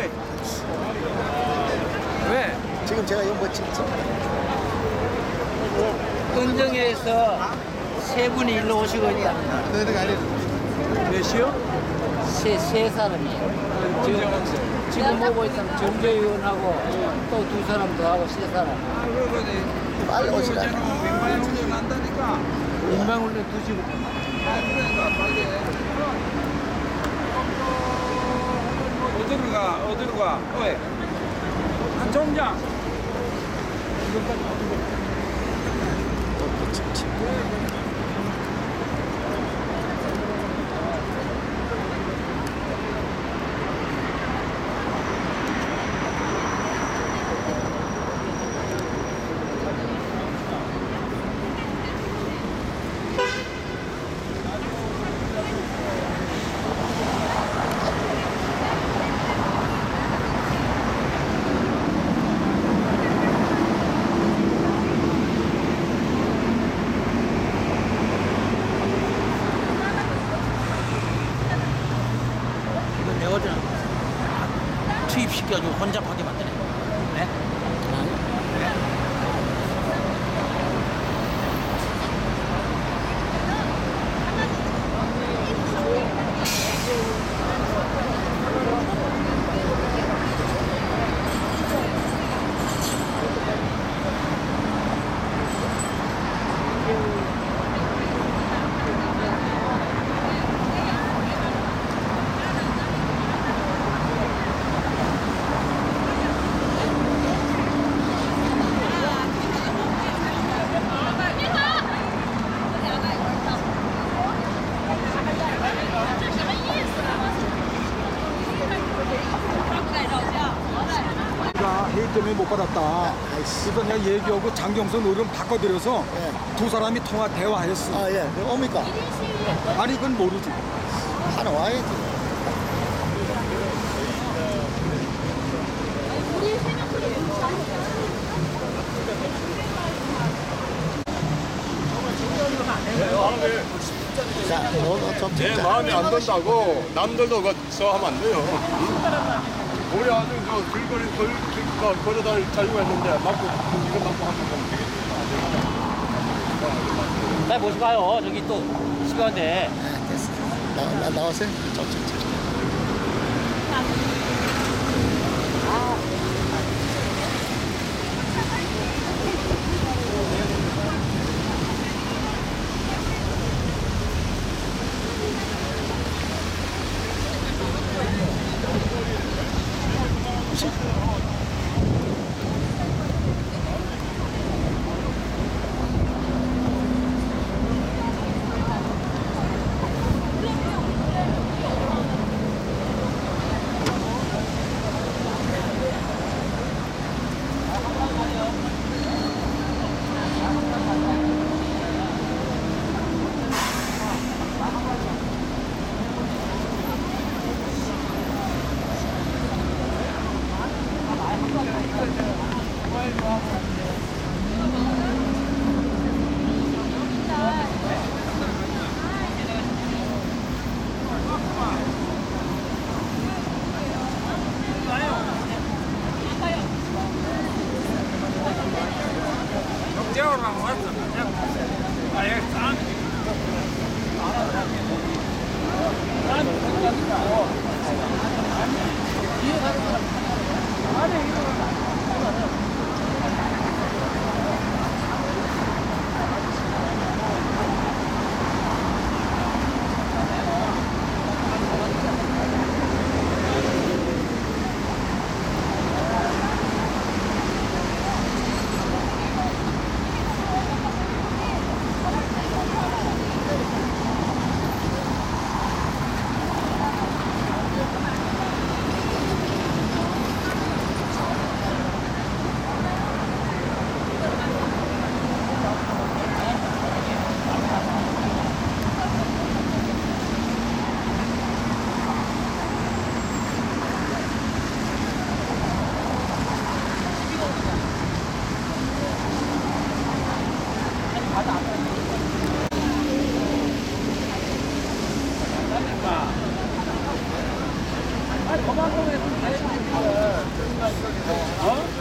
어이. 왜? 지금 제가 이거 뭐 찍죠? 은정에서 세 분이 일로 오시고 있답니다. 아니 몇이요? 세, 세 사람이에요. 지금, 지금 오고 있다면 정재윤하고 또 두 사람 더 하고 세 사람. 빨리 오시라. 인방훈련 두 시부터. 그러니까 빨리. 어디로 가? 어디로 가? 어이. 한 총장. 투입시켜가지고 혼잡하게 만드네. 네? 나회 의 때문에 못 받았다. 그래서 내가 얘기하고 장경선 의원 바꿔드려서 예. 두 사람이 통화 대화했어. 아 예. 그럼 옵니까? 아니 그건 모르지. 하나 와야지. 자, 너좀 내 찍자. 마음에 안 든다고 남들도 그저 하면 안 돼요. 응? 우리 아주 저 길거리 걸, 길, 걸어다닐 자유가 있는데 맞고 이거 맞고 하면 좀 되겠지. 빨리 모시고 가요. 저기 또. 아, 됐어. 나, 나. 좀 찍자. 叫呢，我怎么叫？哎呀，咋的？咋了？ 어?